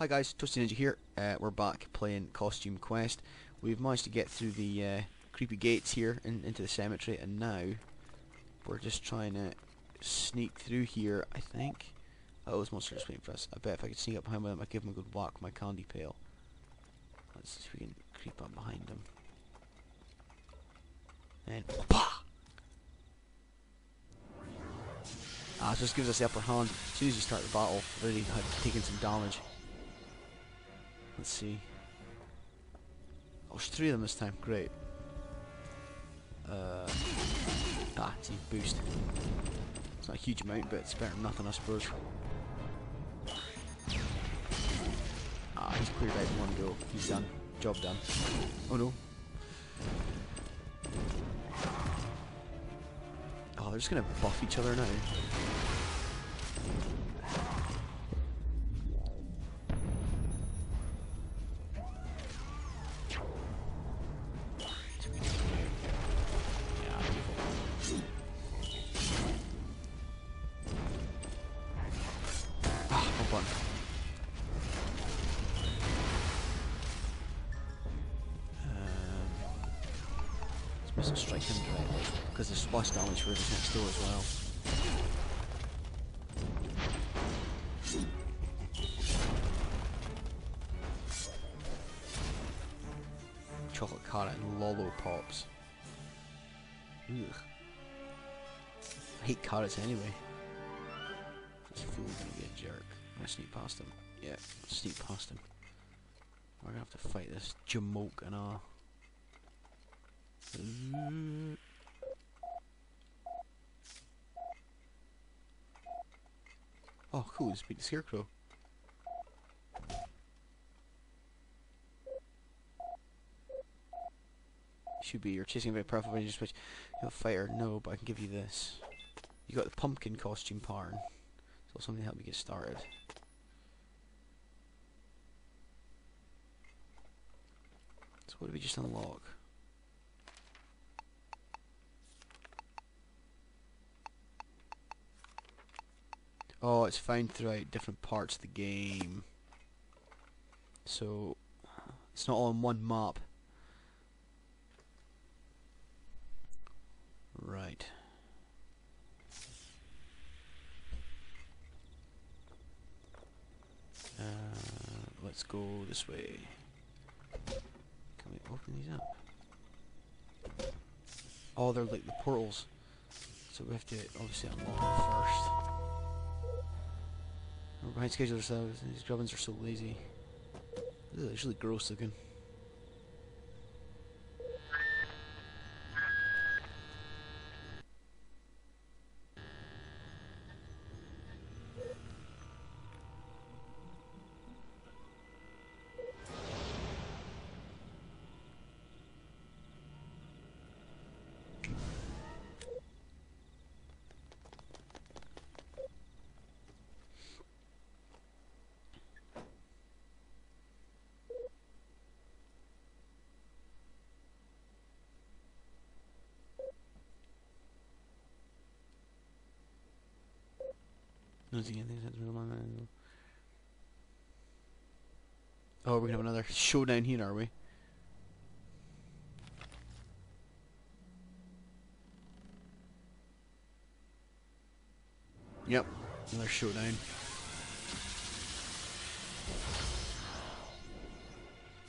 Hi guys, Toasty Ninja here. Uh, we're back playing Costume Quest. We've managed to get through the uh, creepy gates here in, into the cemetery, and now we're just trying to sneak through here. I think. Oh, are just waiting for us. I bet if I could sneak up behind them, I'd give them a good whack with my candy pail. Let's see if we can creep up behind them. And bah! Ah, so this gives us the upper hand. As soon as you start the battle, already have taken some damage. Let's see. Oh, there's three of them this time. Great. Uh, ah, see, boost. It's not a huge amount, but it's better than nothing, I suppose. Ah, he's cleared out one go. He's done. Job done. Oh no. Oh, they're just gonna buff each other now. A strike him directly, because there's splash damage for everything next door as well. Chocolate carrot and lollo pops. Ugh. I hate carrots anyway. This fool's gonna be a jerk. I'm gonna sneak past him. Yeah, sneak past him. We're gonna have to fight this jamoke and all. Mm. Oh, cool, just beat the scarecrow. Should be, you're chasing a very powerful ranger switch. You're a fighter, no, but I can give you this. You got the pumpkin costume parn. So something to help you get started. So what did we just unlock? Oh, it's found throughout different parts of the game. So, it's not all on one map. Right. Uh, let's go this way. Can we open these up? Oh, they're like the portals. So we have to obviously unlock them first. Behind schedule ourselves. These grubbins are so lazy. Ugh, it's really gross looking. Oh, we're gonna have another showdown here, are we? Yep, another showdown.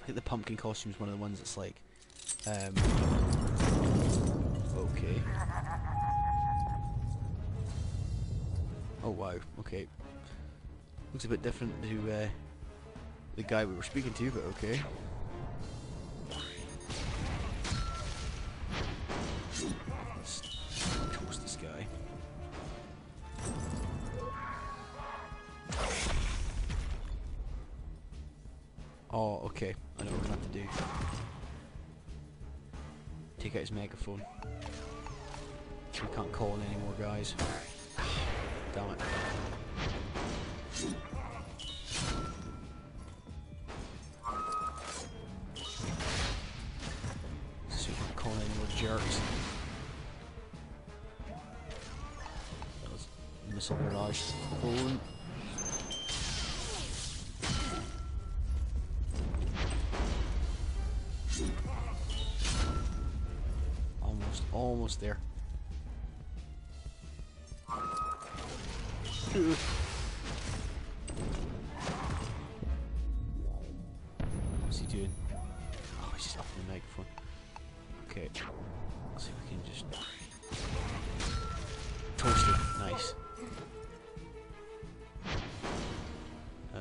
I think the pumpkin costume is one of the ones that's like, um, okay. Oh wow, okay. Looks a bit different to uh, the guy we were speaking to, but okay. This guy. Oh, okay. I know what we're gonna have to do. Take out his megaphone. We can't call in any more guys damn it. Super Conan with jerks. That was missile barrage fallen. Almost, almost there. What's he doing? Oh, he's just up in the microphone. Okay. Let's see if we can just... Toasted. Nice. Uh,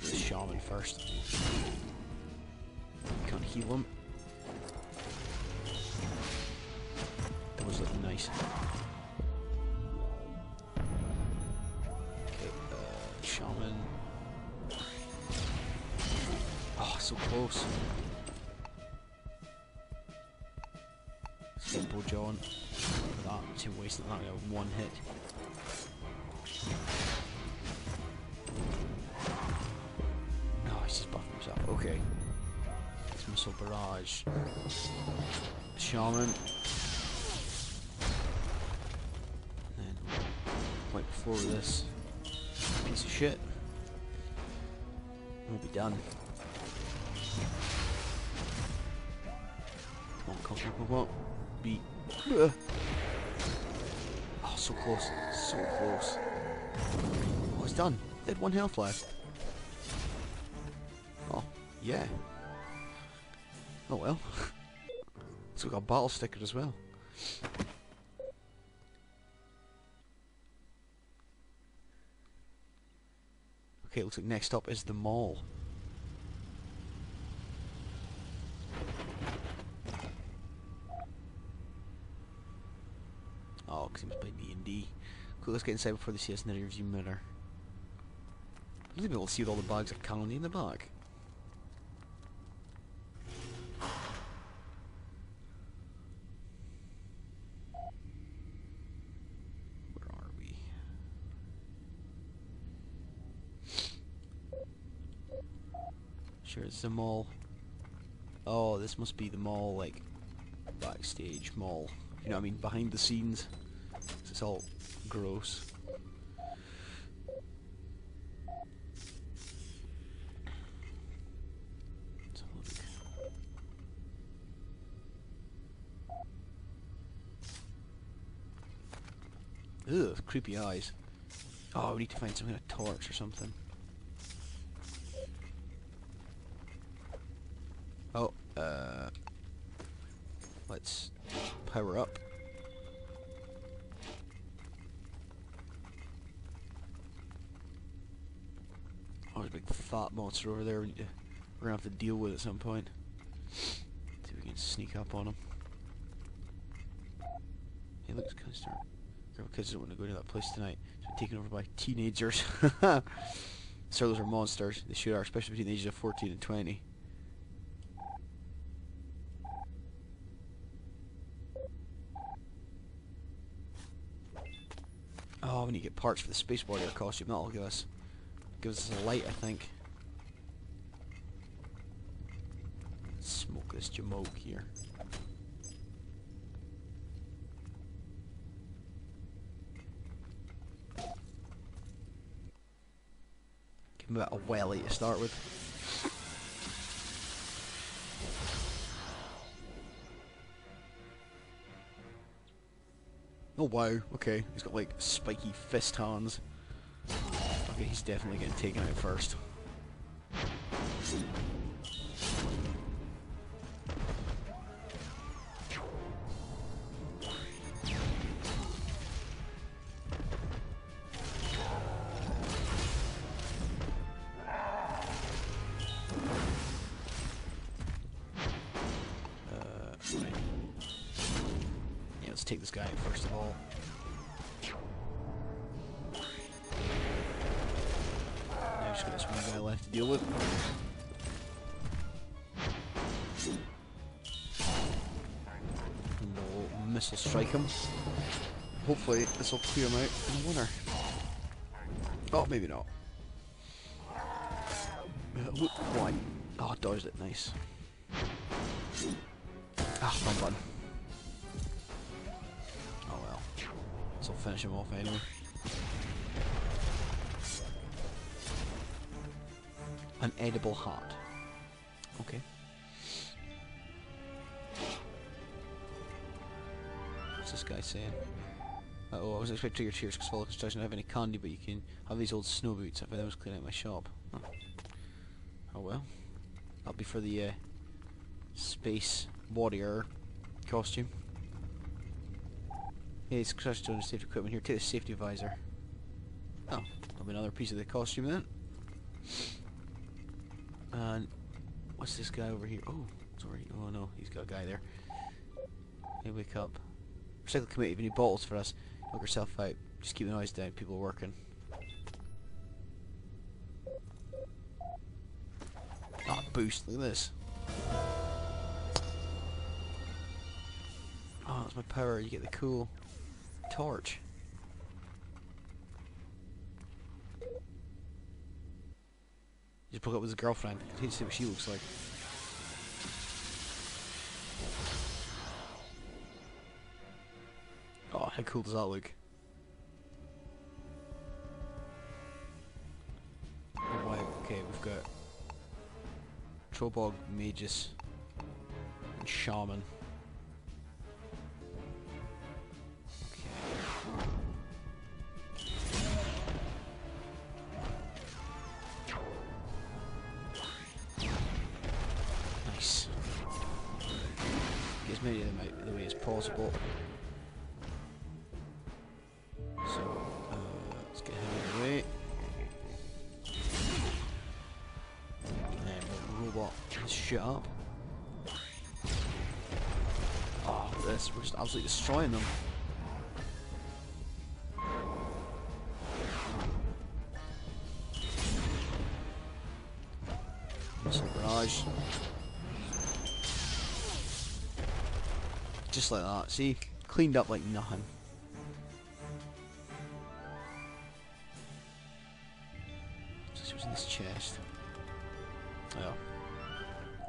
the shaman first. Can't heal him. That was looking nice. Shaman. Oh, so close. Simple John. That, to waste that with one hit. No, he's just buffing himself. Okay. It's Missile Barrage. Shaman. And then, right before this piece of shit, we'll be done. Come on, come on. Beat. Oh, so close. So close. Oh, it's done. They had one health left. Oh, yeah. Oh well. so we got a battle sticker as well. Okay, looks like next up is the mall. Oh, because he must play D&D. Cool, let's get inside before see us in the rearview mirror. I don't think we'll see all the bags of candy in the back. Where are we? The mall. Oh, this must be the mall, like, backstage mall. You know what I mean? Behind the scenes. It's all gross. Ugh, creepy eyes. Oh, we need to find some kind of torch or something. Oh, uh... Let's power up. Oh, there's a big fat monster over there we need to, we're gonna have to deal with at some point. See if we can sneak up on him. He looks kind of. Girl kids don't want to go to that place tonight. It's been taken over by teenagers. so those are monsters. They sure are, especially between the ages of 14 and 20. Need to get parts for the Space Warrior costume. That'll give us give us a light, I think. Smoke this jamoke here. Give him a welly to start with. Oh wow, okay. He's got like spiky fist hands. Okay, he's definitely getting taken out first. Let's take this guy out first of all. Now just got this one guy left to deal with. And missile strike him. Hopefully this will clear him out in a winner. Oh, maybe not. Uh, one. Oh, dodged it, nice. Ah, wrong button. This will finish him off anyway. An edible heart. Okay. What's this guy saying? Uh oh, I was expecting your tears because follow construction. I don't have any candy, but you can have these old snow boots. I thought I was cleaning out my shop. Oh, oh well. That'll be for the uh, space warrior costume. Hey, it's construction doing safety equipment here. Take the safety visor. Oh, that'll be another piece of the costume then. And what's this guy over here? Oh, sorry. Oh no, he's got a guy there. Hey, wake up. Recycle committee, if you need bottles for us, knock yourself out. Just keep the noise down, people are working. Ah, boost, look at this. Oh, that's my power, you get the cool torch. Just broke up with his girlfriend. Hate to see what she looks like. Oh, how cool does that look? Okay, we've got Trobog, Magus, and Shaman. Of the way it's possible. So, uh, let's get him out of the way. And then we'll robot his shit up. Oh, this, we're just absolutely destroying them. Missile barrage. Just like that, see? Cleaned up like nothing. What's in this chest? Oh.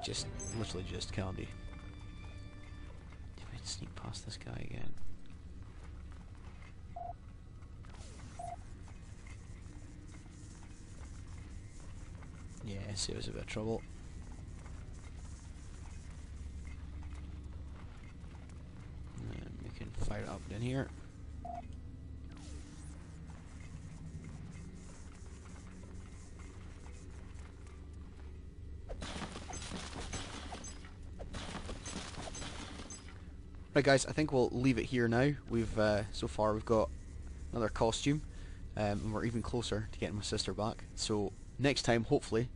Just, literally just candy. If I sneak past this guy again. Yeah, see, it was a bit of trouble. And we can fire up in here. Right guys, I think we'll leave it here now. We've uh, so far we've got another costume, um, and we're even closer to getting my sister back. So next time, hopefully,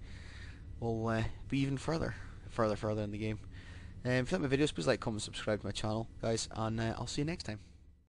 we'll uh, be even further, further, further in the game. Um, if you like my videos, please like, comment, subscribe to my channel, guys, and uh, I'll see you next time.